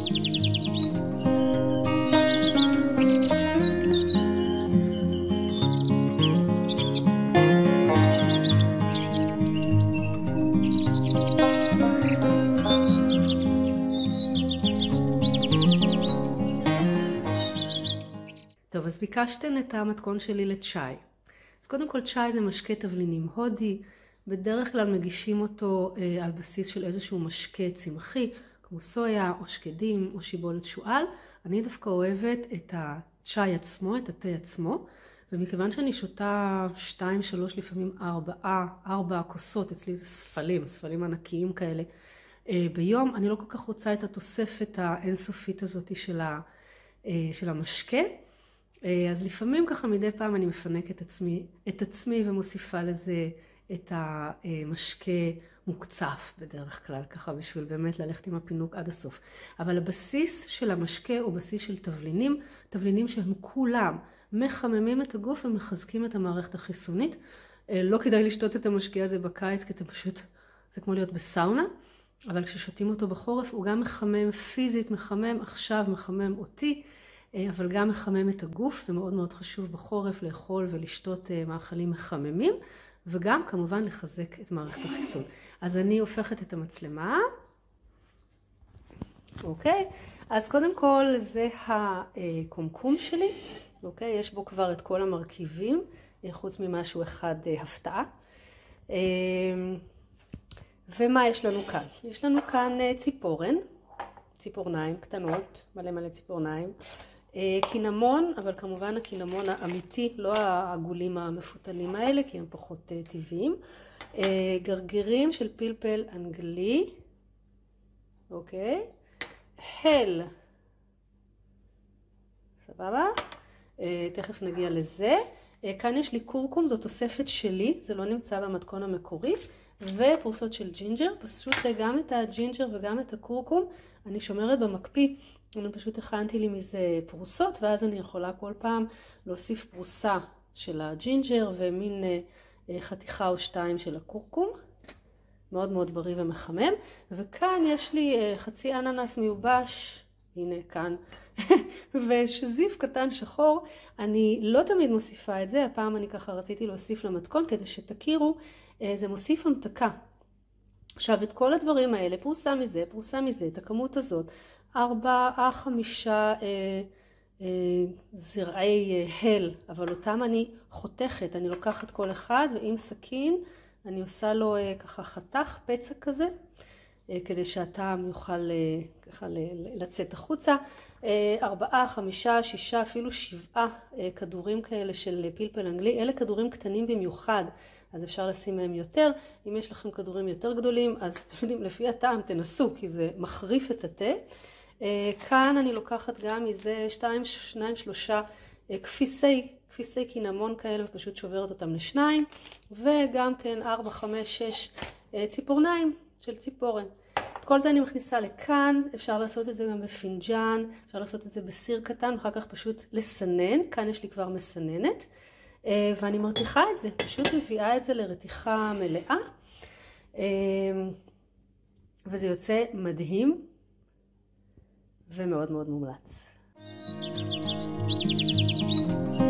טוב, אז ביקשתן את המתכון שלי לצ'אי. אז קודם כל צ'אי זה משקה תבלינים הודי, בדרך כלל מגישים אותו אה, על בסיס של איזשהו משקה צמחי, כמו סויה או שקדים או שיבולת שועל. אני דווקא אוהבת את הצ'אי עצמו, את התה עצמו, ומכיוון שאני שותה שתיים, שלוש, לפעמים ארבעה, ארבע כוסות, אצלי זה ספלים, ספלים ענקיים כאלה, אה, ביום, אני לא כל כך רוצה את התוספת האינסופית הזאת של, ה, אה, של המשקה. אה, אז לפעמים ככה מדי פעם אני מפנקת את עצמי, את עצמי ומוסיפה לזה את המשקה מוקצף בדרך כלל, ככה בשביל באמת ללכת עם הפינוק עד הסוף. אבל הבסיס של המשקה הוא בסיס של תבלינים, תבלינים שהם כולם מחממים את הגוף ומחזקים את המערכת החיסונית. אה, לא כדאי לשתות את המשקה הזה בקיץ, כי אתה פשוט, זה כמו להיות בסאונה, אבל כששותים אותו בחורף הוא גם מחמם פיזית, מחמם עכשיו, מחמם אותי. אה, אבל גם מחמם את הגוף, זה מאוד מאוד חשוב בחורף לאכול ולשתות אה, מאכלים מחממים, וגם כמובן לחזק את מערכת החיסון. אז אני הופכת את המצלמה, אוקיי? אז קודם כל זה הקומקום שלי, אוקיי? יש בו כבר את כל המרכיבים, אה, חוץ ממשהו אחד הפתעה. ומה יש לנו כאן? יש לנו כאן ציפורן, ציפורניים קטנות, מלא מלא ציפורניים. אה, קינמון, אבל כמובן הקינמון האמיתי, לא העגולים המפותלים האלה, כי הם פחות אה, טבעיים. אה, גרגירים של פלפל אנגלי, אוקיי? הל, סבבה? תכף נגיע לזה. כאן יש לי קורקום, זו תוספת שלי, זה לא נמצא במתכון המקורי, ופרוסות של ג'ינג'ר, פשוט גם את הג'ינג'ר וגם את הקורקום אני שומרת במקפיא, אני פשוט הכנתי לי מזה פרוסות, ואז אני יכולה כל פעם להוסיף פרוסה של הג'ינג'ר ומין אה, חתיכה או שתיים של הקורקום. מאוד מאוד בריא ומחמם. וכאן יש לי אה, חצי אננס מיובש, הנה כאן, ושזיף קטן שחור. אני לא תמיד מוסיפה את זה, הפעם אני ככה רציתי להוסיף למתכון כדי שתכירו, זה מוסיף המתקה. עכשיו את כל הדברים האלה, פרוסה מזה, פרוסה מזה, את הכמות הזאת, ארבעה, חמישה אה, אה, זרעי אה, הל, אבל אותם אני חותכת, אני לוקחת כל אחד ועם סכין אני עושה לו אה, ככה חתך, פצע כזה, אה, כדי שהטעם יוכל אה, ככה לצאת החוצה. אה, ארבעה, חמישה, שישה, אפילו שבעה אה, כדורים כאלה של פלפל אנגלי, אלה כדורים קטנים במיוחד. אז אפשר לשים מהם יותר. אם יש לכם כדורים יותר גדולים, אז אתם יודעים, לפי הטעם תנסו, כי זה מחריף את התה. אה, כאן אני לוקחת גם מזה שתיים, שניים, שלושה אה, כפיסי, כפיסי קינמון כאלה, ופשוט שוברת אותם לשניים, וגם כן ארבע, חמש, שש אה, ציפורניים של ציפורן. כל זה אני מכניסה לכאן, אפשר לעשות את זה גם בפינג'אן, אפשר לעשות את זה בסיר קטן, ואחר כך פשוט לסנן, כאן יש לי כבר מסננת. אה, ואני מרתיחה את זה, פשוט מביאה את זה לרתיחה מלאה, אה, וזה יוצא מדהים ומאוד מאוד מומלץ. Thank you.